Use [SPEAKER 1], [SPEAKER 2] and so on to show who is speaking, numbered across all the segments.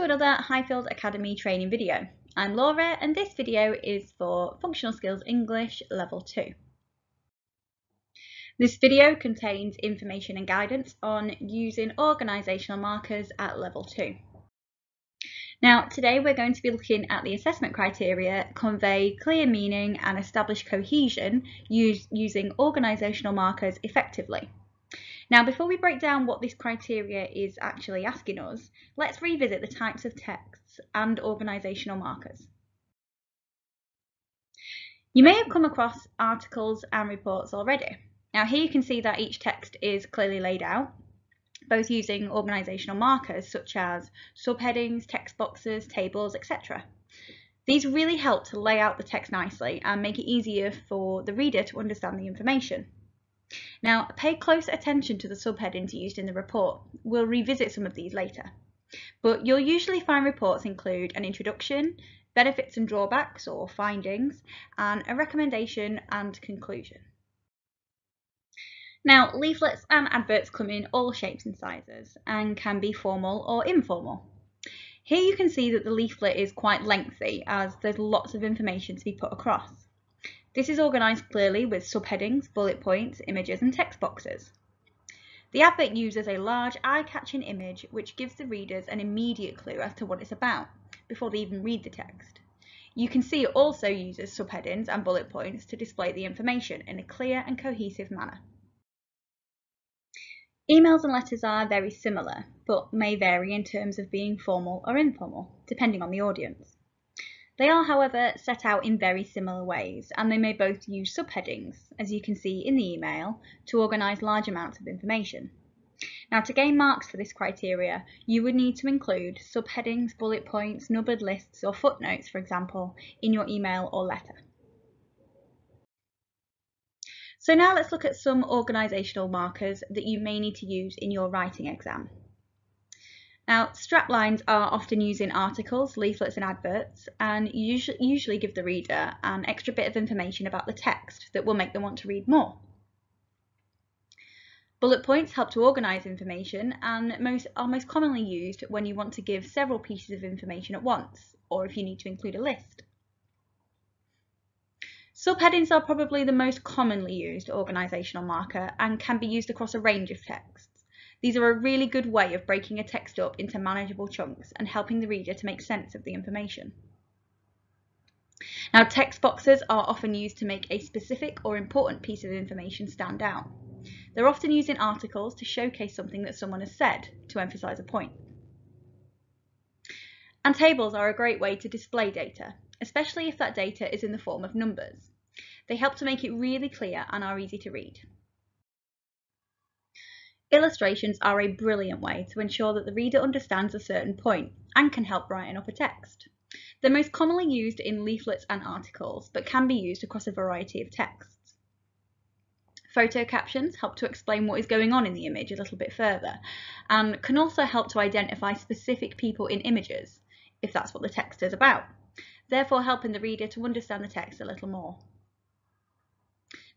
[SPEAKER 1] to another Highfield Academy training video. I'm Laura and this video is for Functional Skills English Level 2. This video contains information and guidance on using organisational markers at Level 2. Now today we're going to be looking at the assessment criteria convey clear meaning and establish cohesion use, using organisational markers effectively. Now, before we break down what this criteria is actually asking us, let's revisit the types of texts and organisational markers. You may have come across articles and reports already. Now here you can see that each text is clearly laid out, both using organisational markers such as subheadings, text boxes, tables, etc. These really help to lay out the text nicely and make it easier for the reader to understand the information. Now, pay close attention to the subheadings used in the report. We'll revisit some of these later. But you'll usually find reports include an introduction, benefits and drawbacks or findings, and a recommendation and conclusion. Now, leaflets and adverts come in all shapes and sizes and can be formal or informal. Here you can see that the leaflet is quite lengthy as there's lots of information to be put across. This is organised clearly with subheadings, bullet points, images and text boxes. The advert uses a large eye-catching image which gives the readers an immediate clue as to what it's about before they even read the text. You can see it also uses subheadings and bullet points to display the information in a clear and cohesive manner. Emails and letters are very similar, but may vary in terms of being formal or informal, depending on the audience. They are, however, set out in very similar ways, and they may both use subheadings, as you can see in the email, to organise large amounts of information. Now, to gain marks for this criteria, you would need to include subheadings, bullet points, numbered lists, or footnotes, for example, in your email or letter. So now let's look at some organisational markers that you may need to use in your writing exam. Now, straplines are often used in articles, leaflets and adverts and usually give the reader an extra bit of information about the text that will make them want to read more. Bullet points help to organise information and most, are most commonly used when you want to give several pieces of information at once or if you need to include a list. Subheadings are probably the most commonly used organisational marker and can be used across a range of texts. These are a really good way of breaking a text up into manageable chunks and helping the reader to make sense of the information. Now, text boxes are often used to make a specific or important piece of information stand out. They're often used in articles to showcase something that someone has said to emphasise a point. And tables are a great way to display data, especially if that data is in the form of numbers. They help to make it really clear and are easy to read. Illustrations are a brilliant way to ensure that the reader understands a certain point and can help brighten up a text. They're most commonly used in leaflets and articles, but can be used across a variety of texts. Photo captions help to explain what is going on in the image a little bit further, and can also help to identify specific people in images, if that's what the text is about, therefore helping the reader to understand the text a little more.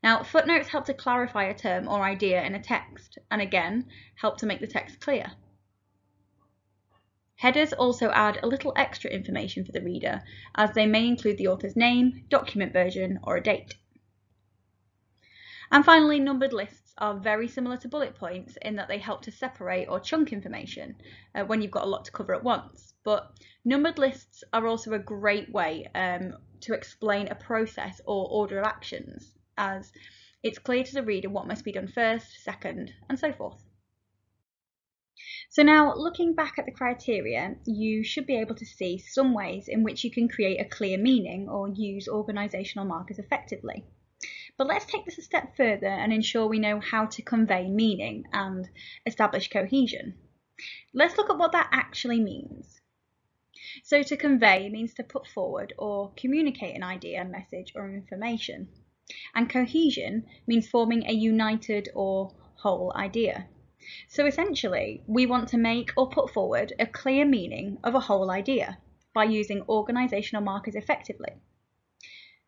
[SPEAKER 1] Now, footnotes help to clarify a term or idea in a text, and again, help to make the text clear. Headers also add a little extra information for the reader, as they may include the author's name, document version, or a date. And finally, numbered lists are very similar to bullet points in that they help to separate or chunk information uh, when you've got a lot to cover at once. But numbered lists are also a great way um, to explain a process or order of actions as it's clear to the reader what must be done first, second, and so forth. So now, looking back at the criteria, you should be able to see some ways in which you can create a clear meaning or use organisational markers effectively. But let's take this a step further and ensure we know how to convey meaning and establish cohesion. Let's look at what that actually means. So to convey means to put forward or communicate an idea, message or information. And cohesion means forming a united or whole idea. So essentially, we want to make or put forward a clear meaning of a whole idea by using organisational markers effectively.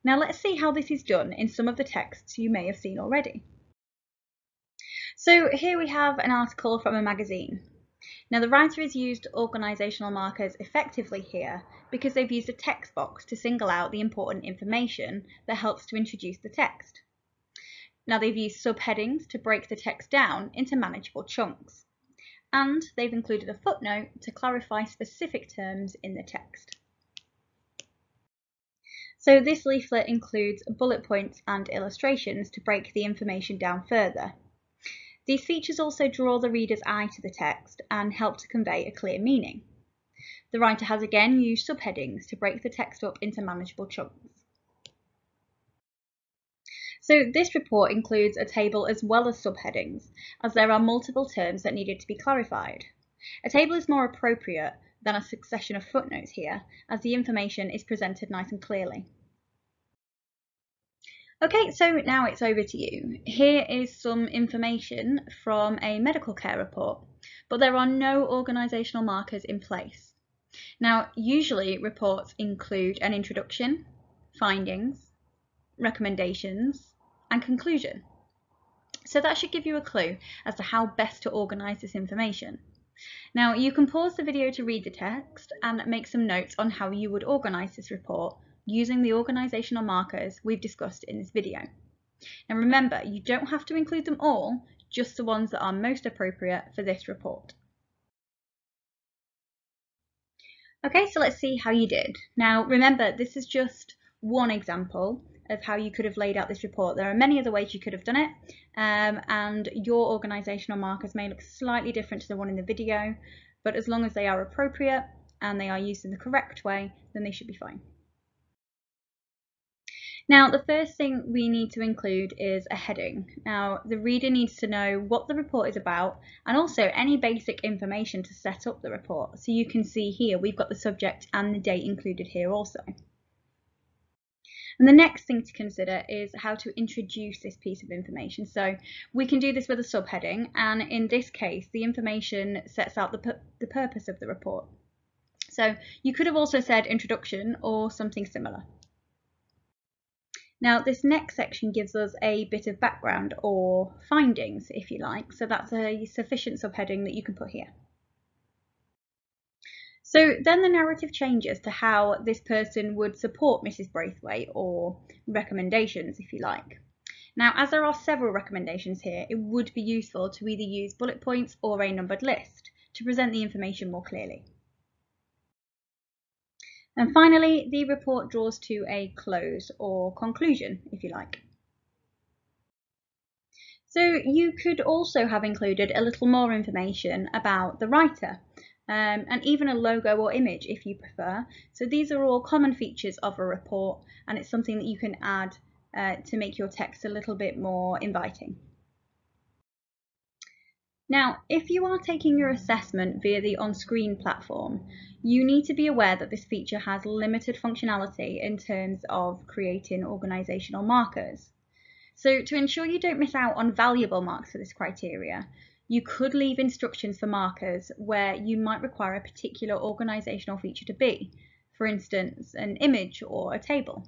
[SPEAKER 1] Now let's see how this is done in some of the texts you may have seen already. So here we have an article from a magazine. Now the writer has used organisational markers effectively here because they've used a text box to single out the important information that helps to introduce the text. Now they've used subheadings to break the text down into manageable chunks. And they've included a footnote to clarify specific terms in the text. So this leaflet includes bullet points and illustrations to break the information down further. These features also draw the reader's eye to the text and help to convey a clear meaning. The writer has again used subheadings to break the text up into manageable chunks. So this report includes a table as well as subheadings, as there are multiple terms that needed to be clarified. A table is more appropriate than a succession of footnotes here, as the information is presented nice and clearly. Okay, so now it's over to you. Here is some information from a medical care report, but there are no organisational markers in place. Now, usually reports include an introduction, findings, recommendations, and conclusion. So that should give you a clue as to how best to organise this information. Now, you can pause the video to read the text and make some notes on how you would organise this report using the organisational markers we've discussed in this video. Now remember, you don't have to include them all, just the ones that are most appropriate for this report. Okay, so let's see how you did. Now remember, this is just one example of how you could have laid out this report. There are many other ways you could have done it, um, and your organisational markers may look slightly different to the one in the video, but as long as they are appropriate and they are used in the correct way, then they should be fine. Now, the first thing we need to include is a heading. Now, the reader needs to know what the report is about and also any basic information to set up the report. So you can see here, we've got the subject and the date included here also. And the next thing to consider is how to introduce this piece of information. So we can do this with a subheading, and in this case, the information sets out the, the purpose of the report. So you could have also said introduction or something similar. Now this next section gives us a bit of background or findings if you like, so that's a sufficient subheading that you can put here. So then the narrative changes to how this person would support Mrs Braithwaite or recommendations if you like. Now as there are several recommendations here, it would be useful to either use bullet points or a numbered list to present the information more clearly. And finally, the report draws to a close or conclusion, if you like. So you could also have included a little more information about the writer um, and even a logo or image if you prefer. So these are all common features of a report and it's something that you can add uh, to make your text a little bit more inviting. Now, if you are taking your assessment via the on-screen platform, you need to be aware that this feature has limited functionality in terms of creating organisational markers. So to ensure you don't miss out on valuable marks for this criteria, you could leave instructions for markers where you might require a particular organisational feature to be, for instance, an image or a table.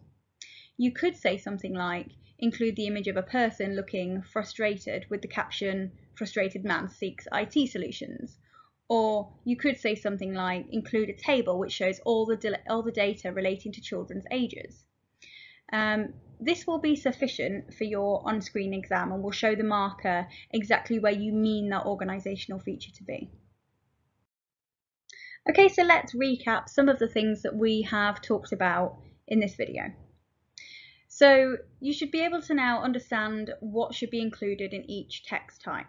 [SPEAKER 1] You could say something like, include the image of a person looking frustrated with the caption, frustrated man seeks IT solutions. Or you could say something like include a table which shows all the, all the data relating to children's ages. Um, this will be sufficient for your on-screen exam and will show the marker exactly where you mean that organisational feature to be. Okay, so let's recap some of the things that we have talked about in this video. So you should be able to now understand what should be included in each text type.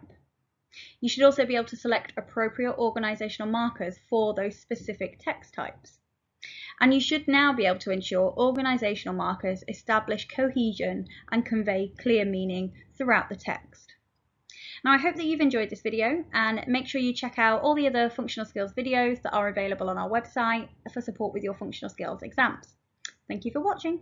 [SPEAKER 1] You should also be able to select appropriate organisational markers for those specific text types. And you should now be able to ensure organisational markers establish cohesion and convey clear meaning throughout the text. Now I hope that you've enjoyed this video and make sure you check out all the other functional skills videos that are available on our website for support with your functional skills exams. Thank you for watching.